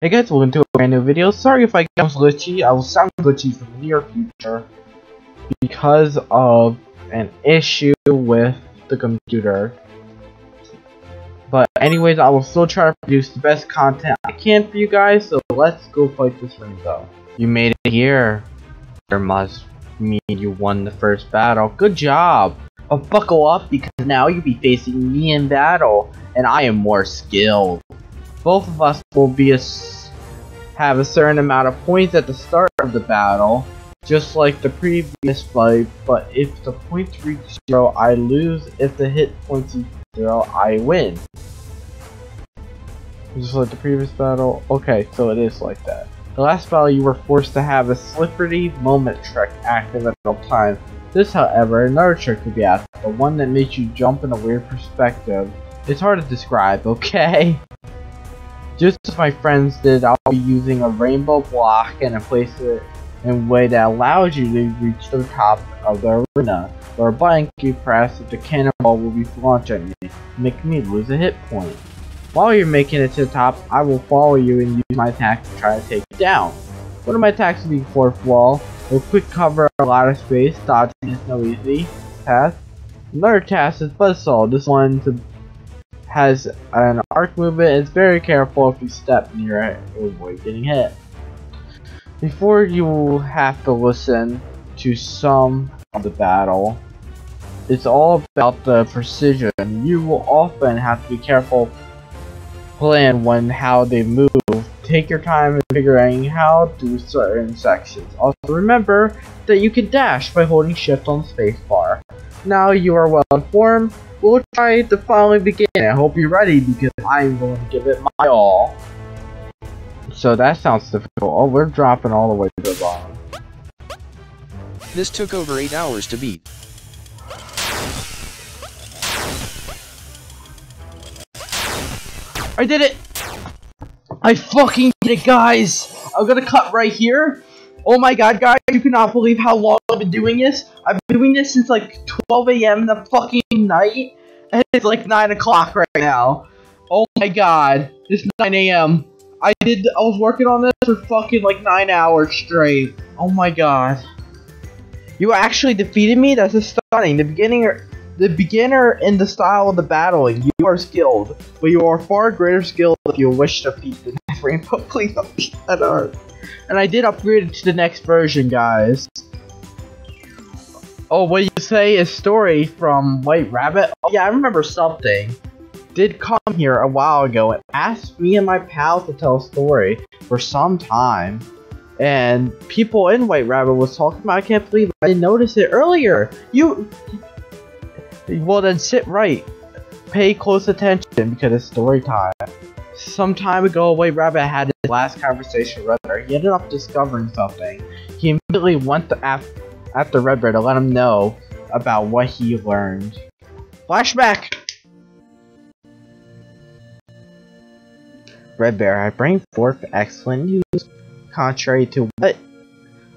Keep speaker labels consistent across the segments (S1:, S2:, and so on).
S1: Hey guys, welcome to a brand new video. Sorry if I was glitchy. I will sound glitchy for the near future because of an issue with the computer. But anyways, I will still try to produce the best content I can for you guys. So let's go fight this rainbow. You made it here. There must mean you won the first battle. Good job. But buckle up because now you'll be facing me in battle, and I am more skilled. Both of us will be a have a certain amount of points at the start of the battle, just like the previous fight, but if the points reach zero, I lose. If the hit points reach zero, I win. Just like the previous battle. Okay, so it is like that. The last battle you were forced to have a slippery moment trick active at all times. This, however, another trick could be asked, the one that makes you jump in a weird perspective. It's hard to describe, okay? Just as my friends did, I'll be using a rainbow block and a place it in a way that allows you to reach the top of the arena, or a button you press if the cannonball will be launched at me, making me lose a hit point. While you're making it to the top, I will follow you and use my attack to try to take you down. One of my attacks will be fourth wall, a quick cover a lot of space, dodging is no easy task. Another task is buzzsaw, this one to has an arc movement it's very careful if you step near it to avoid getting hit. Before you have to listen to some of the battle, it's all about the precision. You will often have to be careful plan when how they move. Take your time in figuring how to certain sections. Also remember that you can dash by holding shift on spacebar. Now you are well informed, we'll try to finally begin. I hope you're ready because I'm going to give it my all. So that sounds difficult. Oh, we're dropping all the way to the bottom.
S2: This took over 8 hours to beat.
S1: I did it! I fucking did it, guys! I'm gonna cut right here. Oh my god, guys, you cannot believe how long I've been doing this. I've been doing this since like 12 a.m. the fucking night, and it's like 9 o'clock right now. Oh my god, it's 9 a.m. I did, I was working on this for fucking like 9 hours straight. Oh my god. You actually defeated me? That's stunning. The beginner, the beginner in the style of the battling, you are skilled, but you are far greater skilled if you wish to beat the rainbow. Please don't beat that art. And I did upgrade it to the next version, guys. Oh, what you say is story from White Rabbit? Oh, yeah, I remember something. Did come here a while ago and asked me and my pal to tell a story for some time. And people in White Rabbit was talking about I can't believe I didn't notice it earlier. You Well then sit right. Pay close attention because it's story time some time ago, White Rabbit had his last conversation with Bear. He ended up discovering something. He immediately went to af after Red Bear to let him know about what he learned. Flashback! Red Bear, I bring forth excellent news. Contrary to what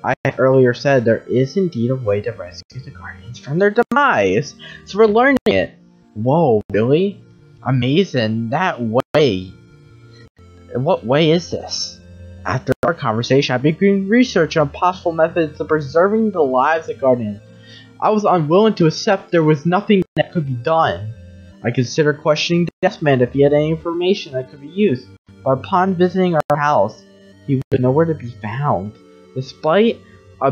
S1: I earlier said, there is indeed a way to rescue the Guardians from their demise. So we're learning it. Whoa, really? Amazing. That way what way is this? After our conversation, I began research on possible methods of preserving the lives of Guardians. I was unwilling to accept there was nothing that could be done. I considered questioning the Deathman if he had any information that could be used, but upon visiting our house, he was nowhere to be found. Despite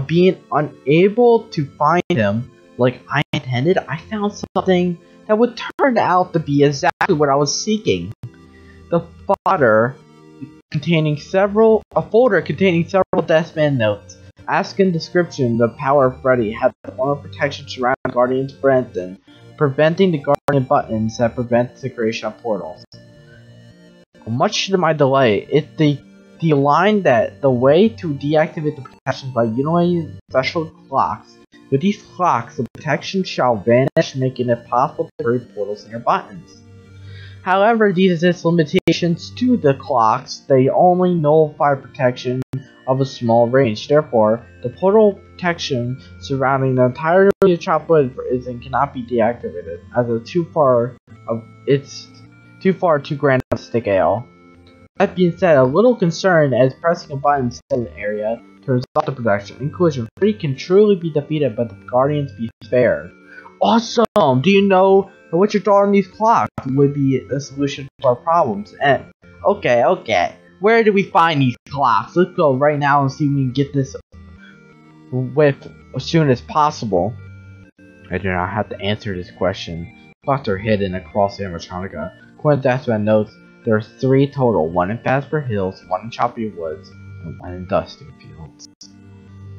S1: being unable to find him like I intended, I found something that would turn out to be exactly what I was seeking. The fodder containing several a folder containing several Deathman notes. Asking description, the power of Freddy had the form of protection surrounding Guardian's Branton, preventing the Guardian buttons that prevent the creation of portals. Much to my delight, it the the line that the way to deactivate the protection by utilizing special clocks. With these clocks, the protection shall vanish, making it possible to create portals in your buttons. However, these exist limitations to the clocks. They only nullify protection of a small range. Therefore, the portal protection surrounding the entirety of the chopwood isn't cannot be deactivated, as it's too far of it's too far too grand of. That being said, a little concerned as pressing a button in the area to resolve the protection. Inclusion Free can truly be defeated, but the Guardians be spared. Awesome! Do you know what you're drawing these clocks would be the solution to our problems? And okay, okay. Where do we find these clocks? Let's go right now and see if we can get this with as soon as possible. I do not have to answer this question. Clocks are hidden across the Animatronica. According to Aspen notes, there are three total, one in Fazbear Hills, one in Choppy Woods, and one in Dusty Fields.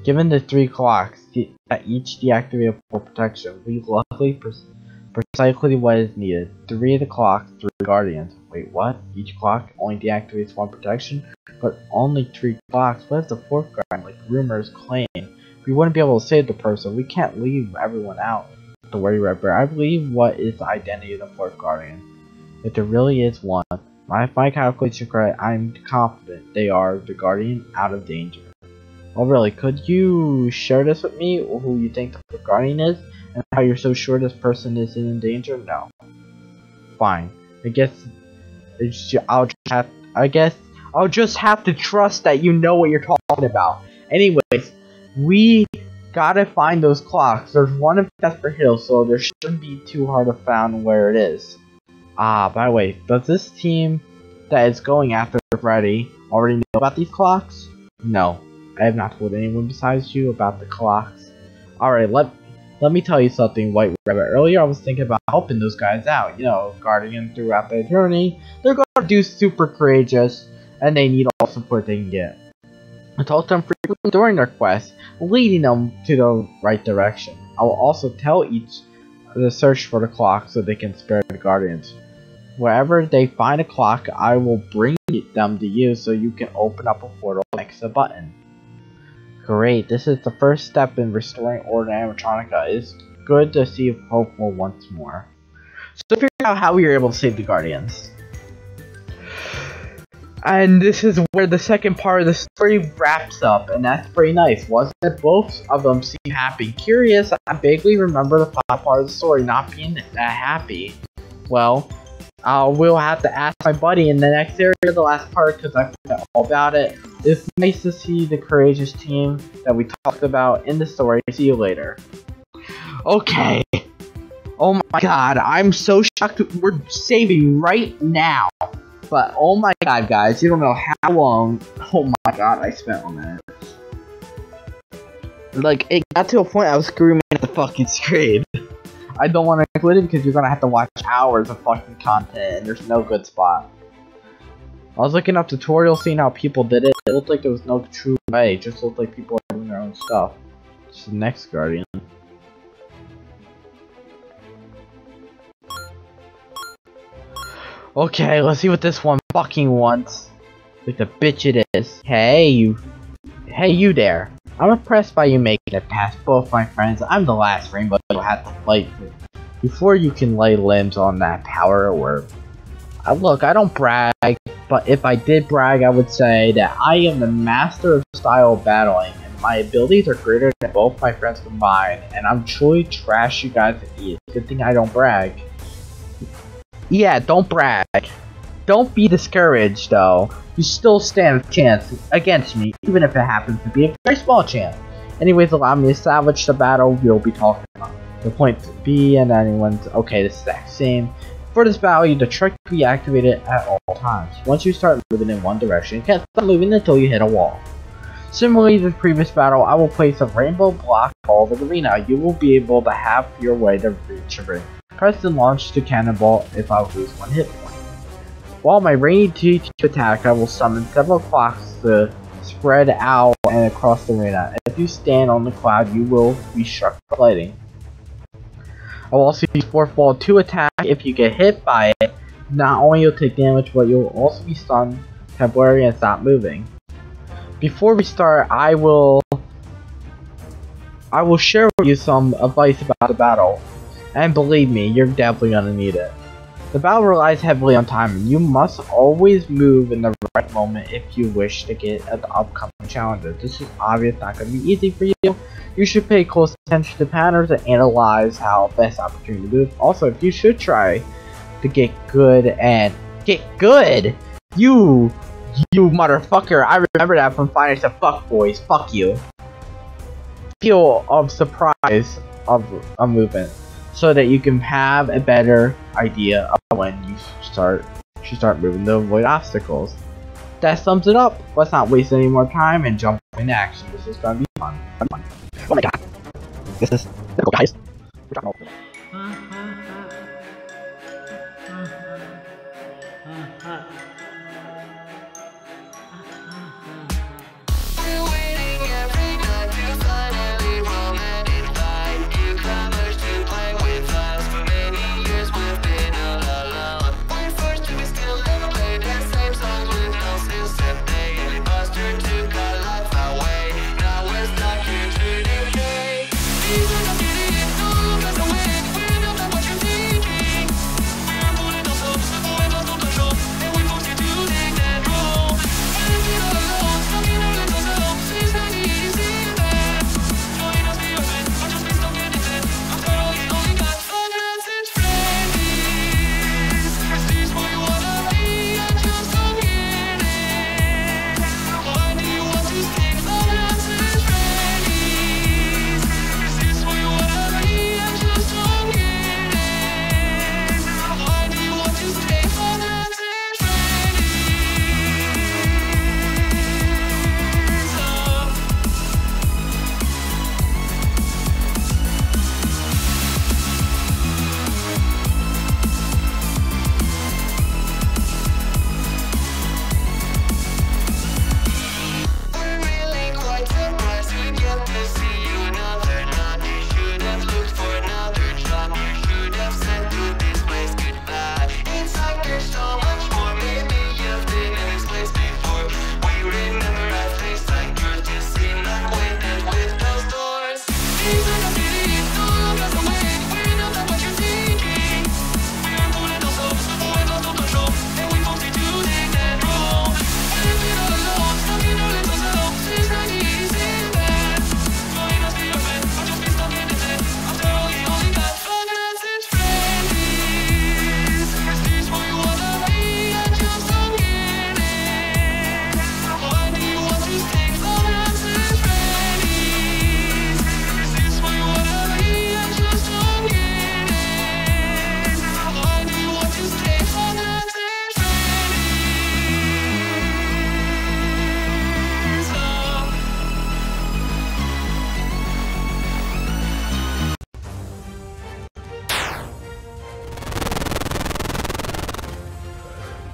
S1: Given the three clocks that each deactivate protection, we luckily precisely what is needed. Three of the clocks, three guardians. Wait, what? Each clock only deactivates one protection? But only three clocks? What if the fourth guardian, like rumors claim? We wouldn't be able to save the person. We can't leave everyone out. The worry, Red I believe what is the identity of the fourth guardian. If there really is one, my, my calculation correct, I'm confident they are the guardian out of danger. Oh really, could you share this with me, who you think the guardian is, and how you're so sure this person is in danger? No. Fine. I guess I'll just have, I guess I'll just have to trust that you know what you're talking about. Anyways, we gotta find those clocks. There's one in Fazbear Hill, so there shouldn't be too hard to find where it is. Ah, by the way, does this team that is going after Freddy already know about these clocks? No, I have not told anyone besides you about the clocks. Alright, let let me tell you something, White Rabbit. Earlier I was thinking about helping those guys out, you know, guarding them throughout their journey. They're gonna do super courageous, and they need all the support they can get. I told them frequently during their quest, leading them to the right direction. I will also tell each the search for the clock so they can spare the guardians. Wherever they find a clock, I will bring them to you so you can open up a portal next to the button. Great, this is the first step in restoring order in animatronica. It's good to see hopeful once more. So figure out how we were able to save the Guardians. And this is where the second part of the story wraps up, and that's pretty nice, wasn't it? Both of them seem happy. Curious, I vaguely remember the final part of the story not being that happy. Well, uh, we'll have to ask my buddy in the next area, the last part, because I forgot all about it. It's nice to see the courageous team that we talked about in the story. See you later. Okay. Oh my god, I'm so shocked. We're saving right now. But oh my god, guys, you don't know how long. Oh my god, I spent on that. Like, it got to a point I was screaming at the fucking screen. I don't want to include it because you're gonna have to watch hours of fucking content and there's no good spot. I was looking up tutorials, seeing how people did it. It looked like there was no true way. It just looked like people were doing their own stuff. It's the next Guardian. Okay, let's see what this one fucking wants. Like the bitch it is. Hey, you. Hey, you there. I'm impressed by you making it past both my friends. I'm the last rainbow you'll have to fight before you can lay limbs on that power orb. Uh, look, I don't brag, but if I did brag, I would say that I am the master of style battling, and my abilities are greater than both my friends combined, and I'm truly trash you guys to eat. Good thing I don't brag. Yeah, don't brag. Don't be discouraged, though. You still stand a chance against me, even if it happens to be a very small chance. Anyways, allow me to salvage the battle we'll be talking about. The point to be and anyone's okay, this is the same. For this battle, the trick be activated at all times. Once you start moving in one direction, can't stop moving until you hit a wall. Similarly to the previous battle, I will place a rainbow block all over the arena. You will be able to have your way to reach a ring. Press and launch to cannonball if I lose one hit point. While my rainy teeth attack, I will summon several clocks to spread out and across the arena. If you stand on the cloud, you will be struck by lightning. I will also use Fourth Wall to attack if you get hit by it. Not only you'll take damage, but you'll also be stunned temporarily and stop moving. Before we start, I will I will share with you some advice about the battle. And believe me, you're definitely gonna need it. The battle relies heavily on timing. You must always move in the right moment if you wish to get at the upcoming challenges. This is obvious not to be easy for you. You should pay close attention to patterns and analyze how best opportunity to move. Also, if you should try to get good and get good, you You motherfucker! I remember that from Finest of Fuck Boys. Fuck you. Feel of surprise of a movement, so that you can have a better idea of when you start should start moving to avoid obstacles. That sums it up. Let's not waste any more time and jump into action. This is gonna be fun. fun. Oh my god. This is go guys. We're talking about
S3: uh-huh.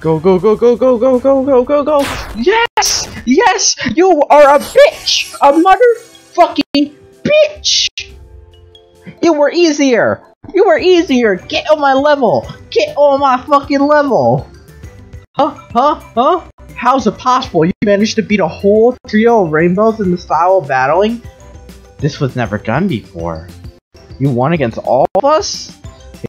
S1: Go go go go go go go go go go! Yes! Yes! You are a bitch! A motherfucking bitch! You were easier! You were easier! Get on my level! Get on my fucking level! Huh? Huh? Huh? How's it possible? You managed to beat a whole trio of rainbows in the style of battling? This was never done before. You won against all of us?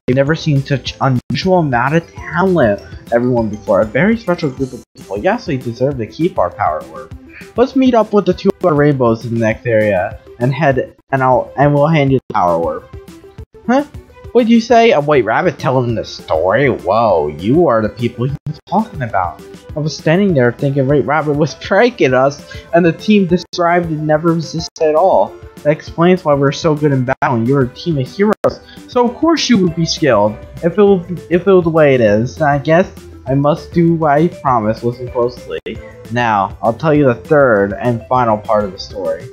S1: You've never seen such unusual amount of talent everyone before. A very special group of people. Yes, they deserve to keep our power orb. Let's meet up with the two rainbows in the next area and head and I'll and we'll hand you the power orb. Huh? What'd you say? A white rabbit telling the story? Whoa, you are the people he was talking about. I was standing there thinking White Rabbit was pranking us, and the team described it never resisted at all. That explains why we're so good in battling. You're a team of heroes, so of course you would be skilled if it was, if it was the way it is. I guess I must do what I promised. Listen closely. Now, I'll tell you the third and final part of the story.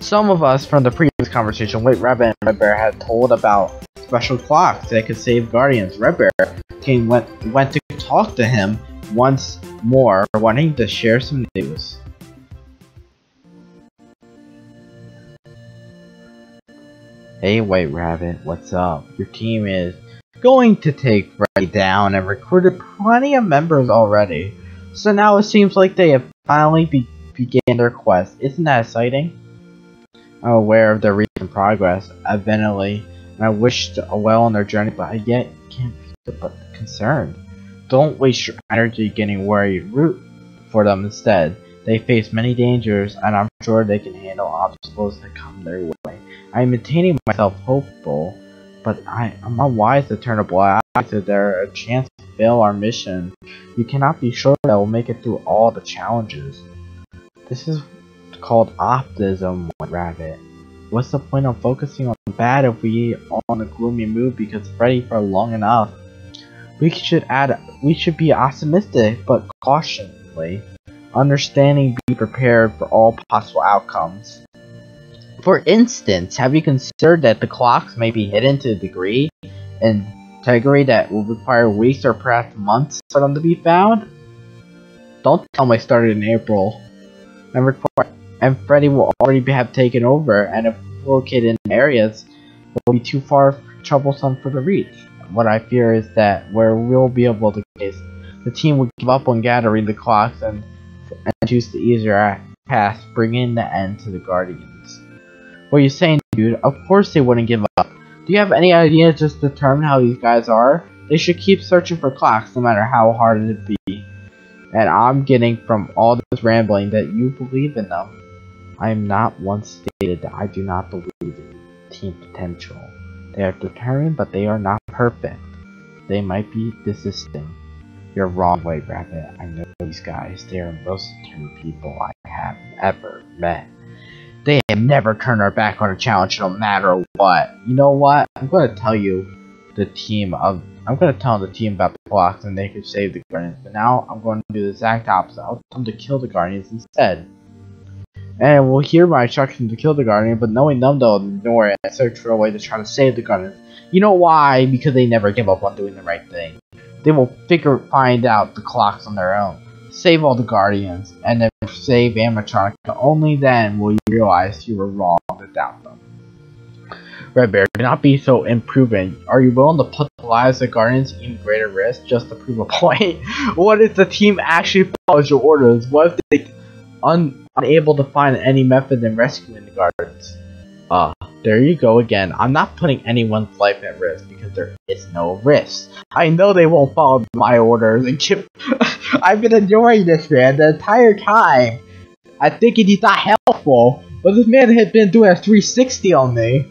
S1: Some of us from the previous conversation, White Rabbit and Red Bear had told about special clocks that could save Guardians. Red Bear came went went to talk to him once more, wanting to share some news. Hey White Rabbit, what's up? Your team is going to take Freddy down and recruited plenty of members already. So now it seems like they have finally be began their quest. Isn't that exciting? I'm aware of their recent progress, evidently, and I wish well on their journey, but I yet can't but concerned. Don't waste your energy getting worried. Root for them instead. They face many dangers, and I'm sure they can handle obstacles that come their way. I'm maintaining myself hopeful, But I, I'm not wise to turn a blind eye to their chance to fail our mission. You cannot be sure that we'll make it through all the challenges. This is called optimism, Rabbit. What's the point of focusing on bad if we are on a gloomy mood because Freddy for long enough? We should add we should be optimistic but cautiously, understanding be prepared for all possible outcomes. For instance, have you considered that the clocks may be hidden to a degree and integrity that will require weeks or perhaps months for them to be found? Don't tell me I started in April. And and Freddy will already have taken over, and if located in areas will be too far troublesome for the reach. What I fear is that where we'll be able to case, the team will give up on gathering the clocks and, and choose the easier path, bringing the end to the Guardians. What are you saying, dude? Of course they wouldn't give up. Do you have any idea just to determine how these guys are? They should keep searching for clocks no matter how hard it be. And I'm getting from all this rambling that you believe in them. I am not once stated that I do not believe in team potential. They are determined, but they are not perfect. They might be desisting. You're wrong, White Rabbit. I know these guys. They are the most determined people I have ever met. They have never turned their back on a challenge no matter what. You know what? I'm gonna tell you the team of I'm gonna tell the team about the clocks and they could save the Guardians, but now I'm going to do the exact opposite. I'll tell them to kill the Guardians instead and we'll hear my instructions to kill the Guardian, but knowing them, they'll ignore it and search for a way to try to save the Guardian. You know why? Because they never give up on doing the right thing. They will figure, find out the clocks on their own, save all the Guardians, and then save animatronica. Only then will you realize you were wrong doubt them. Red Bear, do not be so imprudent. Are you willing to put the lives of Guardians in greater risk just to prove a point? what if the team actually follows your orders? What if they un unable to find any method in rescuing the Guardians? Ah, uh, there you go again. I'm not putting anyone's life at risk because there is no risk. I know they won't follow my orders and keep. I've been enjoying this man the entire time. I think he's not helpful, but this man has been doing a 360 on me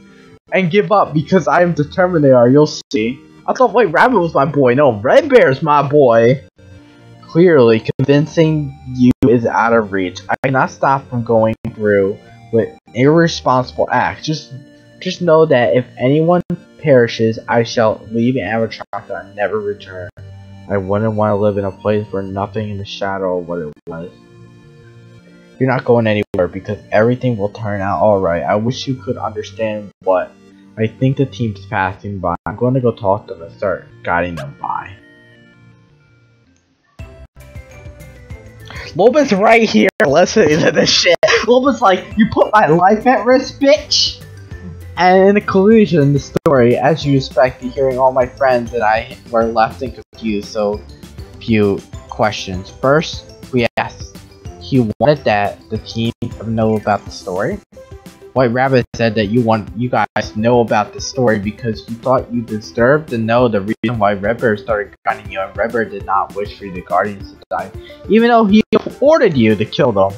S1: and give up because I am determined they are. You'll see. I thought White Rabbit was my boy. No, Red Bear's my boy. Clearly, convincing you is out of reach. I cannot stop from going through with irresponsible acts. Just, just know that if anyone perishes, I shall leave Animatronica and never return. I wouldn't want to live in a place where nothing in the shadow of what it was. You're not going anywhere because everything will turn out alright. I wish you could understand what I think the team's passing by. I'm going to go talk to them and start guiding them by. Loba's right here listening to this shit. Loba's like, you put my life at risk, bitch! And in the conclusion, the story, as you expect, hearing all my friends and I were left and confused, so few questions. First, we asked, he wanted that the team know about the story. White Rabbit said that you want you guys know about the story because you thought you deserved to know the reason why Redbear started guiding you and Redbear did not wish for the Guardians to die, even though he ordered you to kill them.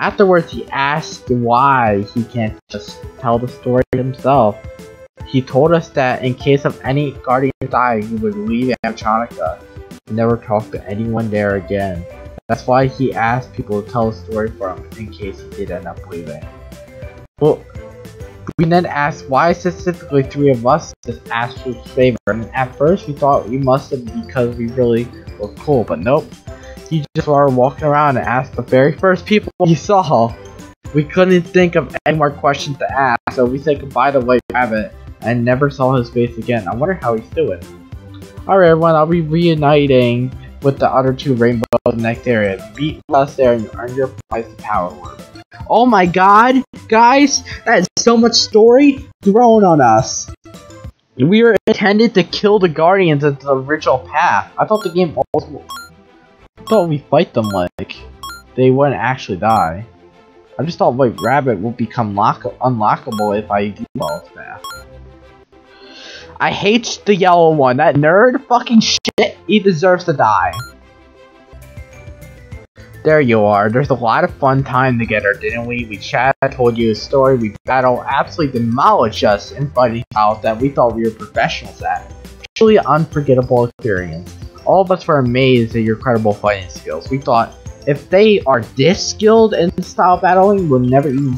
S1: Afterwards, he asked why he can't just tell the story himself. He told us that in case of any Guardian die, he would leave Animatronica and never talk to anyone there again. That's why he asked people to tell the story for him in case he did end up leaving. Well, we then asked why specifically three of us just asked for favor, and at first we thought we must have because we really were cool, but nope. He just started walking around and asked the very first people he saw. We couldn't think of any more questions to ask, so we said goodbye to White Rabbit and never saw his face again. I wonder how he's doing. Alright everyone, I'll be reuniting with the other two rainbows next area. Beat us there and earn your prize of power orb. Oh my god, guys, that is so much story thrown on us. We were intended to kill the Guardians at the original path. I thought the game also... Thought we fight them like they wouldn't actually die. I just thought White Rabbit would become lock unlockable if I this path. I hate the yellow one. That nerd fucking shit, he deserves to die. There you are. There's a lot of fun time together, didn't we? We chatted, told you a story, we battled, absolutely demolished us in fighting styles that we thought we were professionals at. Truly unforgettable experience. All of us were amazed at your credible fighting skills. We thought, if they are this skilled in style battling, we'll never even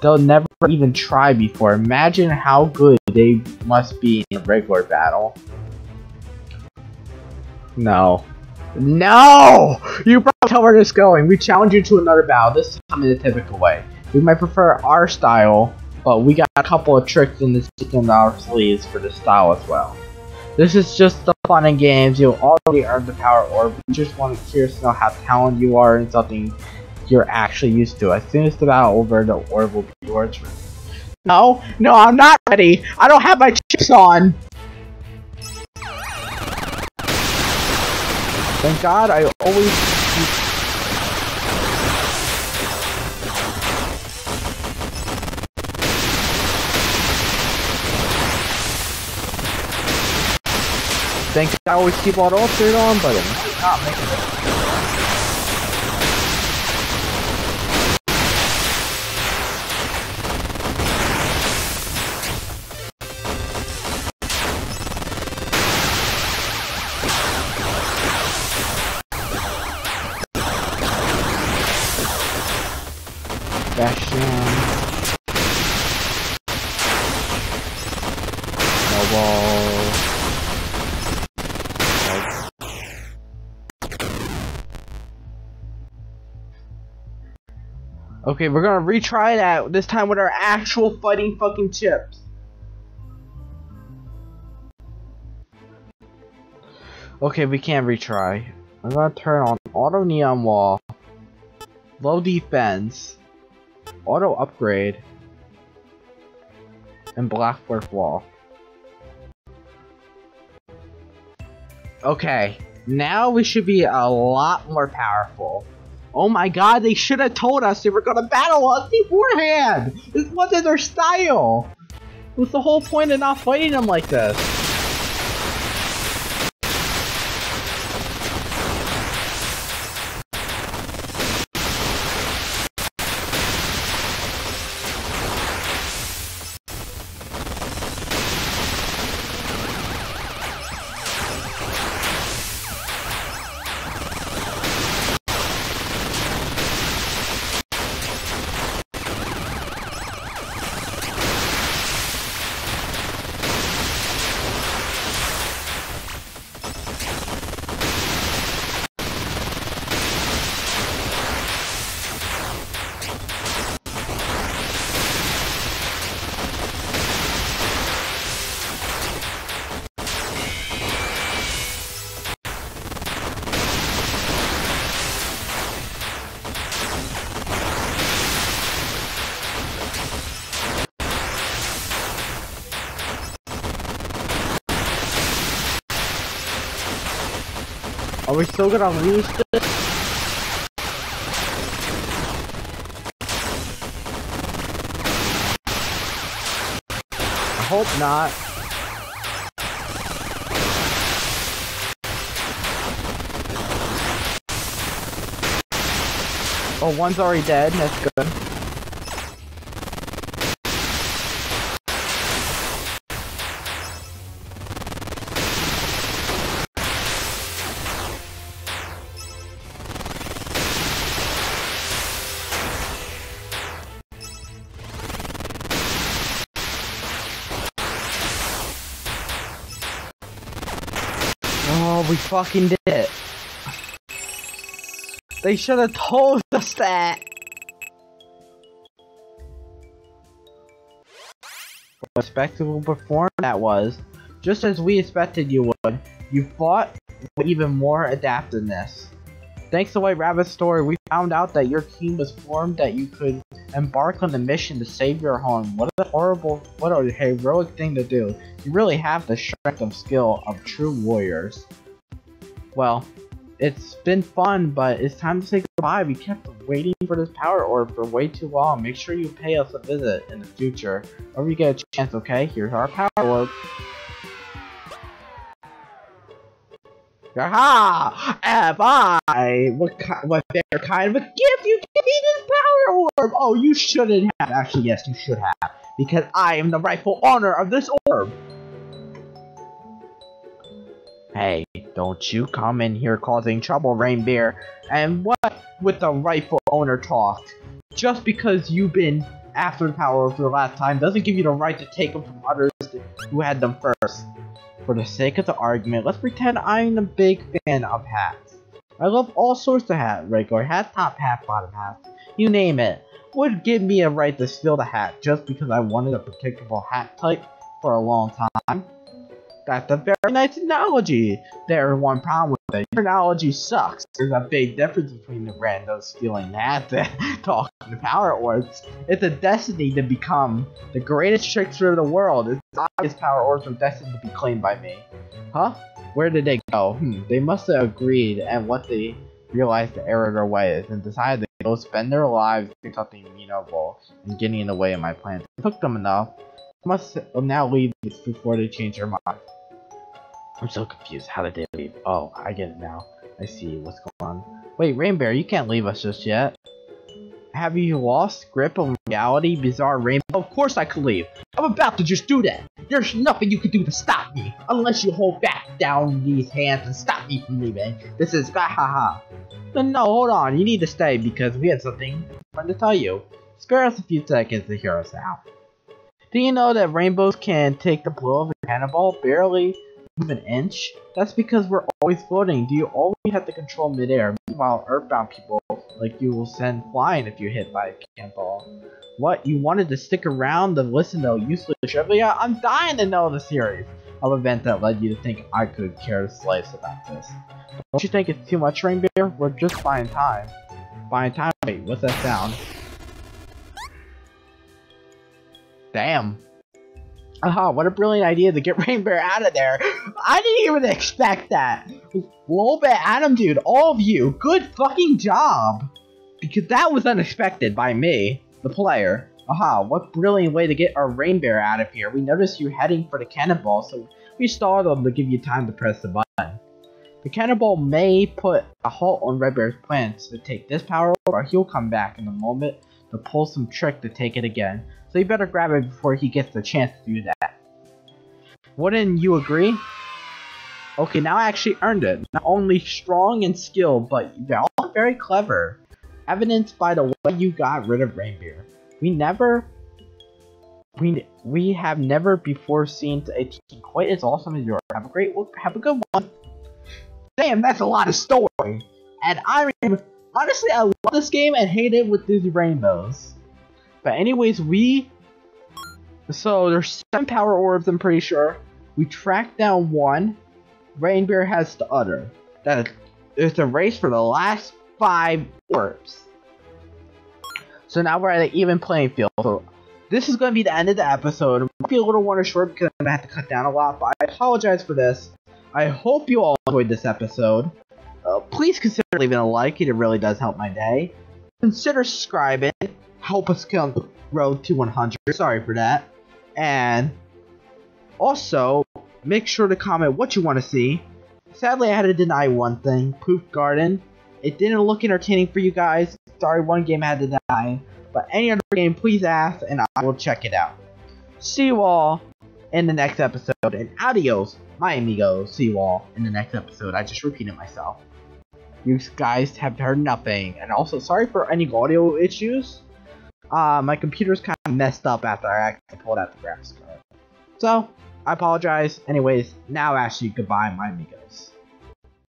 S1: they'll never even try before. Imagine how good they must be in a regular battle. No. No! You probably tell where this is going. We challenge you to another battle, this time in a typical way. We might prefer our style, but we got a couple of tricks in this in our sleeves for this style as well. This is just the fun and games. You'll already earned the power orb. You just want to curious to know how talented you are in something you're actually used to. As soon as the battle over, the orb will be yours. No, no, I'm not ready. I don't have my chips on. Thank God I always Thank God I always keep all the upgrade on, but might not make it. Okay, we're gonna retry that this time with our actual fighting fucking chips. Okay, we can't retry. I'm gonna turn on auto neon wall, low defense, auto upgrade, and black fourth wall. Okay, now we should be a lot more powerful. Oh my god, they should have told us they were gonna battle us beforehand! This wasn't their style! What's the whole point of not fighting them like this? Are we still gonna lose this? I hope not. Oh, one's already dead. That's good. Fucking did it. They should have told us that. Spectacle performance that was. Just as we expected you would, you fought with even more adaptiveness. Thanks to White Rabbit's story, we found out that your team was formed that you could embark on the mission to save your home. What a horrible, what a heroic thing to do. You really have the strength of skill of true warriors. Well, it's been fun, but it's time to say goodbye. We kept waiting for this power orb for way too long. Make sure you pay us a visit in the future. or you get a chance, okay? Here's our power orb. Aha! Have I? What, ki- what kind of a gift you give me this power orb? Oh, you shouldn't have. Actually, yes, you should have. Because I am the rightful owner of this orb. Hey, don't you come in here causing trouble, Rainbear. And what with the rightful owner talk? Just because you've been after the power for the last time doesn't give you the right to take them from others who had them first. For the sake of the argument, let's pretend I'm a big fan of hats. I love all sorts of hats, regular hat, top hat, bottom hat, you name it. Would give me a right to steal the hat just because I wanted a particular hat type for a long time. That's a very nice analogy. There's one problem with it. Your analogy sucks. There's a big difference between the randos stealing that and talking to power orbs. It's a destiny to become the greatest trickster in the world. It's obvious power orbs are destined to be claimed by me. Huh? Where did they go? Hmm, they must have agreed and what they realized the error of their ways and decided to go spend their lives doing something meanable and getting in the way of my plans. It took them enough. Must now leave before they change their mind. I'm so confused. How did they leave? Oh, I get it now. I see what's going on. Wait, Rainbear, you can't leave us just yet. Have you lost grip on reality, Bizarre Rainbow? Of course I could leave. I'm about to just do that. There's nothing you can do to stop me, unless you hold back down these hands and stop me from leaving. This is ha ha ha. No, hold on. You need to stay because we have something fun to tell you. Spare us a few seconds to hear us out. Do you know that rainbows can take the blow of a cannonball barely move an inch? That's because we're always floating. Do you always have to control midair? Meanwhile, earthbound people like you will send flying if you're hit by a cannonball. What? You wanted to stick around to listen to useless trivia? I'm dying to know the series of events that led you to think I could care slice about this. Don't you think it's too much, Rainbear? We're just buying time. Buying time? Wait, what's that sound? Damn. Aha, what a brilliant idea to get Rainbear out of there. I didn't even expect that. Lolbit, Adam dude, all of you, good fucking job. Because that was unexpected by me, the player. Aha, what brilliant way to get our Rainbear out of here. We noticed you heading for the cannonball, so we stalled them to give you time to press the button. The cannonball may put a halt on Redbear's plans to take this power, or he'll come back in a moment to pull some trick to take it again. So you better grab it before he gets the chance to do that. Wouldn't you agree? Okay, now I actually earned it. Not only strong and skilled, but you're also very clever. Evidenced by the way you got rid of Rainbear. We never... We, we have never before seen a team quite as awesome as yours. Have a great have a good one. Damn, that's a lot of story. And I honestly I love this game and hate it with these rainbows. But anyways, we so there's seven power orbs. I'm pretty sure we tracked down one. Rainbear has the other. That it's a race for the last five orbs. So now we're at an even playing field. So this is going to be the end of the episode. It might be a little one or short because I'm going to have to cut down a lot, but I apologize for this. I hope you all enjoyed this episode. Uh, please consider leaving a like, it really does help my day. Consider subscribing, help us get on the road to 100, sorry for that. And also, make sure to comment what you want to see. Sadly, I had to deny one thing, Poof Garden. It didn't look entertaining for you guys. Sorry, one game I had to deny. But any other game, please ask, and I will check it out. See you all in the next episode, and adios, my amigos. See you all in the next episode. I just repeated myself. You guys have heard nothing, and also sorry for any audio issues. Uh, my computer's kind of messed up after I actually pulled out the graphics card. So, I apologize. Anyways, now actually goodbye, my amigos.